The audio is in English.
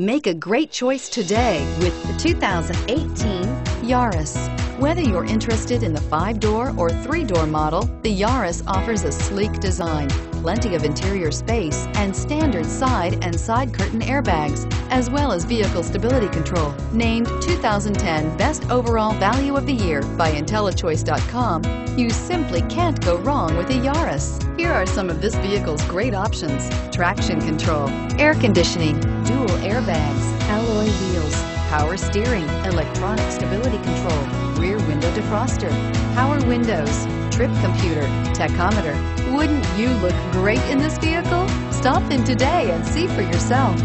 Make a great choice today with the 2018 Yaris. Whether you're interested in the five-door or three-door model, the Yaris offers a sleek design, plenty of interior space, and standard side and side curtain airbags, as well as vehicle stability control. Named 2010 Best Overall Value of the Year by IntelliChoice.com, you simply can't go wrong with a Yaris. Here are some of this vehicle's great options. Traction control, air conditioning, dual airbags, alloy wheels, power steering, electronic stability control, rear window defroster, power windows, trip computer, tachometer. Wouldn't you look great in this vehicle? Stop in today and see for yourself.